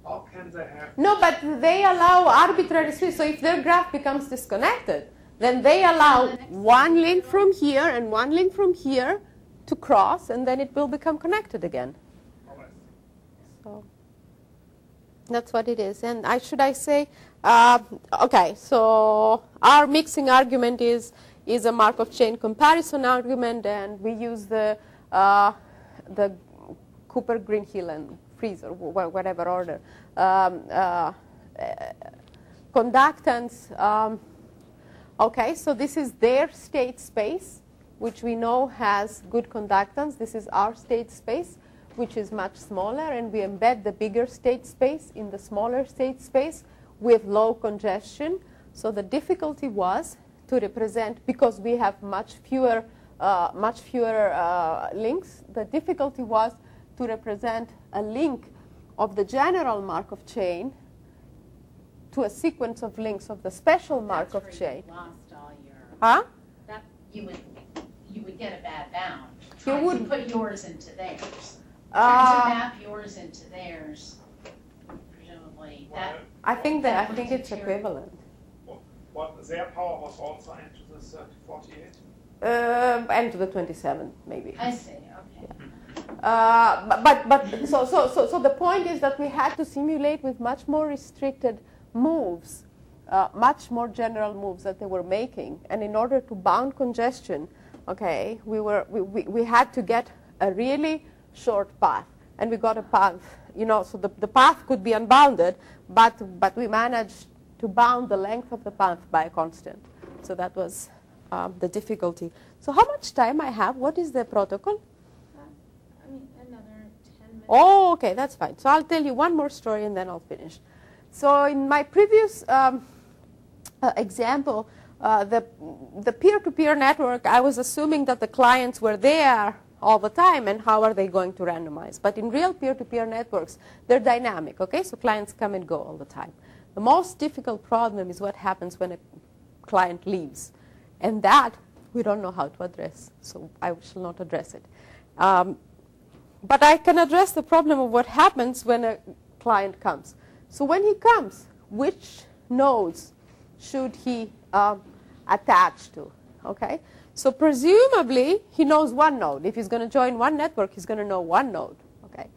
How can they have No, but they allow arbitrary switch. So if their graph becomes disconnected, then they allow one link from here and one link from here to cross, and then it will become connected again. So that's what it is. And I should I say, uh, okay. So our mixing argument is is a Markov chain comparison argument, and we use the uh, the Cooper, Greenhill, and Frieze, or whatever order. Um, uh, conductance. Um, okay, so this is their state space, which we know has good conductance. This is our state space, which is much smaller, and we embed the bigger state space in the smaller state space with low congestion. So the difficulty was to represent, because we have much fewer, uh, much fewer uh, links, the difficulty was to represent a link of the general Markov chain to a sequence of links of the special Markov chain. You lost all your. Huh? That you would you would get a bad bound. You would- to put yours into theirs. Trying Uh, to map yours into theirs. Presumably that. I think that I think it's equivalent. what their power was also into the 3048? Uh, and to the 27, maybe. I see. Okay. Uh, but, but, but so, so, so, so the point is that we had to simulate with much more restricted moves, uh, much more general moves that they were making. And in order to bound congestion, okay, we, were, we, we, we had to get a really short path. And we got a path, you know, so the, the path could be unbounded, but, but we managed to bound the length of the path by a constant. So that was um, the difficulty. So how much time I have? What is the protocol? I mean, another ten minutes. Oh, okay, that's fine. So I'll tell you one more story and then I'll finish. So in my previous um, uh, example, uh, the the peer-to-peer network, I was assuming that the clients were there all the time, and how are they going to randomize? But in real peer-to-peer networks, they're dynamic. Okay, so clients come and go all the time. The most difficult problem is what happens when a client leaves, and that we don't know how to address. So I shall not address it. Um, but I can address the problem of what happens when a client comes. So when he comes, which nodes should he um, attach to? Okay. So presumably he knows one node. If he's going to join one network, he's going to know one node. Okay.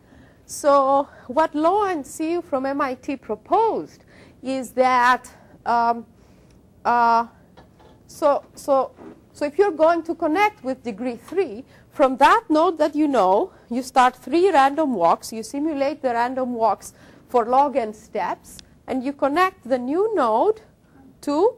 So what Law and Siu from MIT proposed is that um, uh, so so so if you're going to connect with degree three, from that node that you know, you start three random walks. You simulate the random walks for log n steps, and you connect the new node to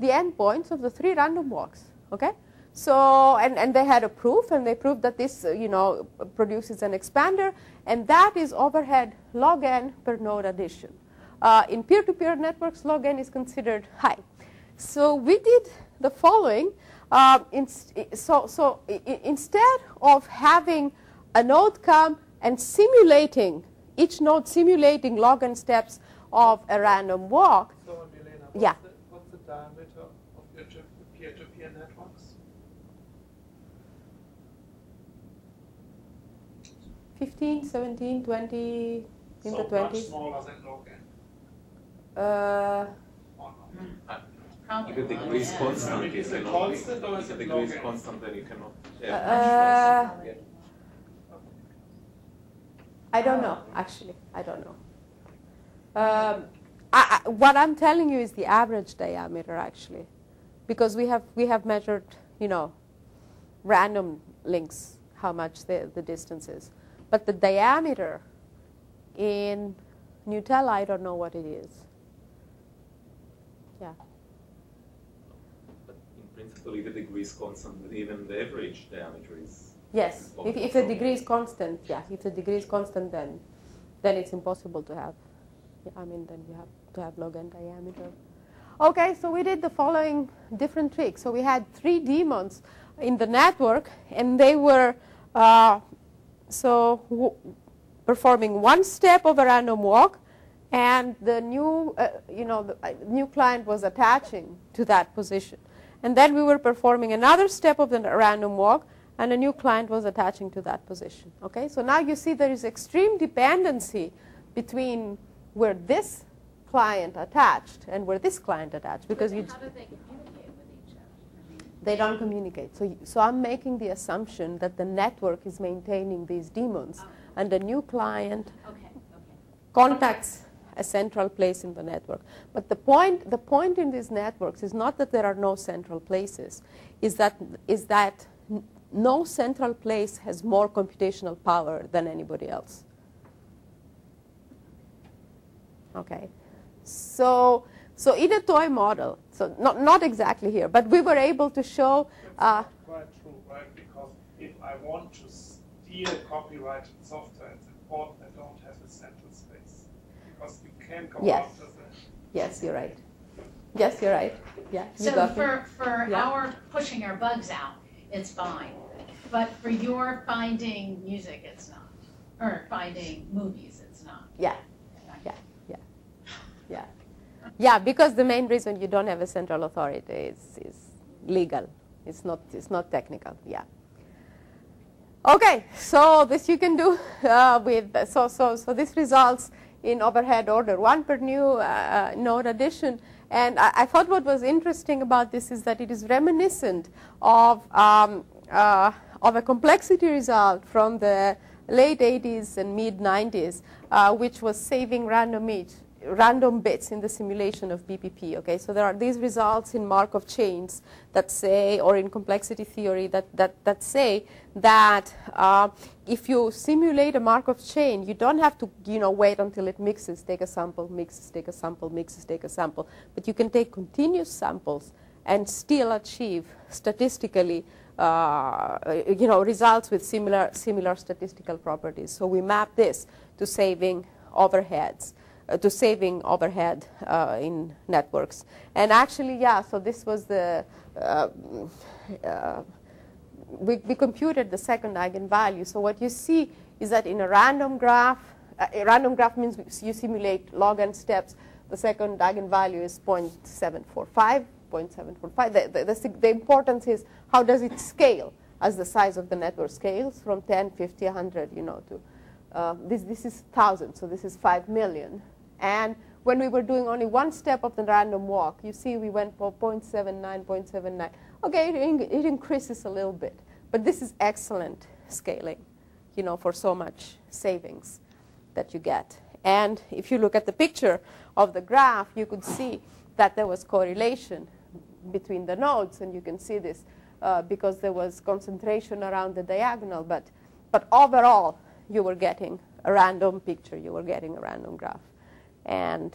the endpoints of the three random walks. Okay. So and, and they had a proof, and they proved that this you know produces an expander, and that is overhead log n per node addition. Uh, in peer-to-peer networks, log n is considered high. So we did the following. Uh, in, so so i- instead of having a node come and simulating each node simulating log n steps of a random walk, So, Milena, Yeah. the, what's the diameter of your chip- peer-to-peer networks? 15, 17, 20, in so the 20s. much smaller than log n. Uh, or not? Probably If the degree is yeah. constant, Is you it constant or is If the it degree is log constant, then you cannot. Uh, Yeah. Yeah. I don't know, actually. I don't know. Um, I, I, what I'm telling you is the average diameter, actually, because we have we have measured, you know, random links how much the, the distance is, but the diameter in Gnutella, I don't know what it is. Yeah. But in principle, if the degree is constant, even the average diameter is. Yes. If, if the degree is constant, yeah. If the degree is constant, then then it's impossible to have. yeah, I mean, then you have to have log n diameter. Okay, so we did the following different tricks. So we had three demons in the network, and they were uh, so w- performing one step of a random walk, and the new, uh, you know, the uh, new client was attaching to that position. And then we were performing another step of the random walk, and a new client was attaching to that position. Okay, so now you see there is extreme dependency between where this client attached and where this client attached because you How do they communicate with each other? I mean, they don't communicate. So, so I'm making the assumption that the network is maintaining these demons, oh. and the new client Okay, okay. contacts a central place in the network. But the point, the point in these networks is not that there are no central places, is that, is that no central place has more computational power than anybody else. Okay. So, so in a toy model, so not, not exactly here, but we were able to show uh, not quite true, right? Because if I want to steal copyrighted software, it's important I don't have a central space. Because you can go Yes. after the yes, you're right. Yes, you're right. Yeah, you So got me. for, for Yeah. our pushing our bugs out, it's fine. But for your finding music, it's not. Or finding movies, it's not. Yeah, yeah, yeah, yeah. Yeah, because the main reason you don't have a central authority is, is legal. It's not, it's not technical, yeah. Okay, so this you can do uh, with, so, so, so this results in overhead order one per new uh, node addition. And I, I thought what was interesting about this is that it is reminiscent of, um, uh, of a complexity result from the late 80s and mid 90s, uh, which was saving random each, random bits in the simulation of BPP. Okay, so there are these results in Markov chains that say, or in complexity theory that that that say that uh, if you simulate a Markov chain, you don't have to you know wait until it mixes, take a sample, mixes, take a sample, mixes, take a sample, but you can take continuous samples and still achieve statistically uh, you know, results with similar, similar statistical properties. So we map this to saving overheads, to saving overhead uh, in networks. And actually, yeah, so this was the, uh, uh, we, we computed the second eigenvalue. So what you see is that in a random graph, uh, a random graph means you simulate log n steps. The second eigenvalue is 0.745. 0.745. The, the, the, the importance is how does it scale as the size of the network scales from 10, 50, 100, you know, to uh, this, this is 1,000, so this is 5 million. And when we were doing only one step of the random walk, you see we went for 0.79, 0.79. Okay, it, it increases a little bit, but this is excellent scaling, you know, for so much savings that you get. And if you look at the picture of the graph, you could see that there was correlation between the nodes, and you can see this uh, because there was concentration around the diagonal. But, but overall, you were getting a random picture. You were getting a random graph, and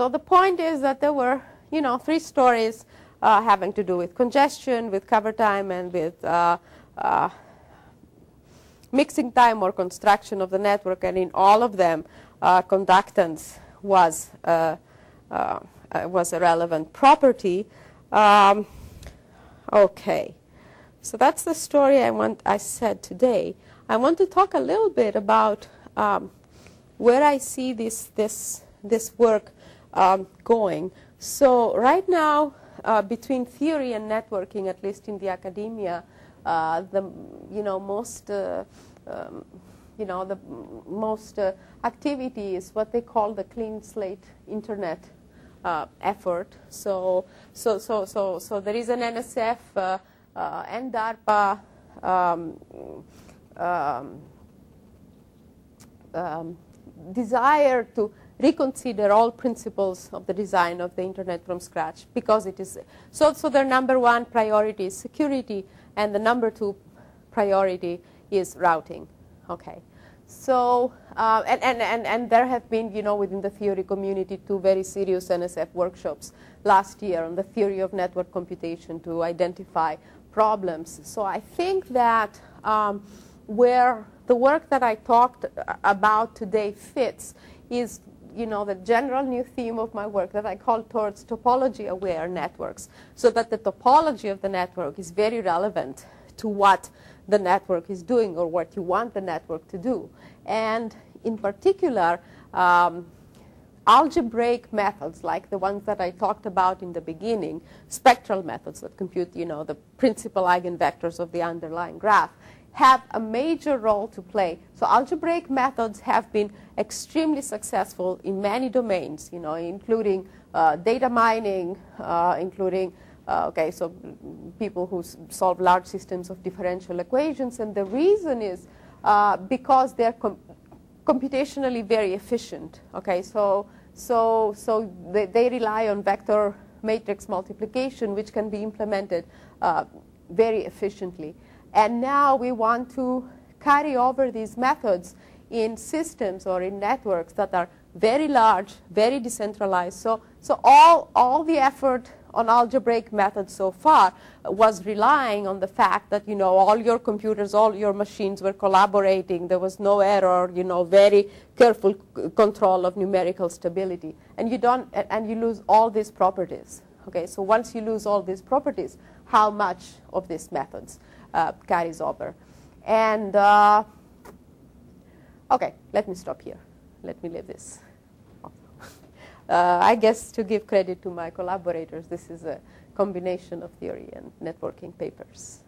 so the point is that there were, you know, three stories uh, having to do with congestion, with cover time, and with uh, uh, mixing time or construction of the network. And in all of them, uh, conductance was uh, uh, was a relevant property. Um, okay, so that's the story I want. I said today. I want to talk a little bit about um, where I see this this this work um, going. So right now, uh, between theory and networking, at least in the academia, uh, the you know most uh, um, you know the most uh, activity is what they call the clean slate internet uh, effort. So so so so so there is an NSF uh, and DARPA. Um, um, um, desire to reconsider all principles of the design of the internet from scratch because it is so so their number one priority is security and the number two priority is routing. Okay. So uh, and, and, and, and there have been you know within the theory community two very serious nsf workshops last year on the theory of network computation to identify problems. So i think that um, where the work that i talked about today fits is you know, the general new theme of my work that I call towards topology-aware networks, so that the topology of the network is very relevant to what the network is doing or what you want the network to do. And in particular, um, algebraic methods like the ones that I talked about in the beginning, spectral methods that compute, you know, the principal eigenvectors of the underlying graph, have a major role to play. So algebraic methods have been extremely successful in many domains, you know, including uh, data mining, uh, including uh, okay, so people who solve large systems of differential equations, and the reason is uh, because they're com computationally very efficient. Okay, so so so they, they rely on vector matrix multiplication, which can be implemented uh, very efficiently. And now we want to carry over these methods in systems or in networks that are very large, very decentralized. So, so all, all the effort on algebraic methods so far was relying on the fact that you know all your computers, all your machines were collaborating. There was no error. You know, very careful control of numerical stability, and you don't, and you lose all these properties. Okay, so once you lose all these properties, how much of these methods? Uh, carries over. And uh, okay, let me stop here. Let me leave this. Uh, I guess to give credit to my collaborators, this is a combination of theory and networking papers.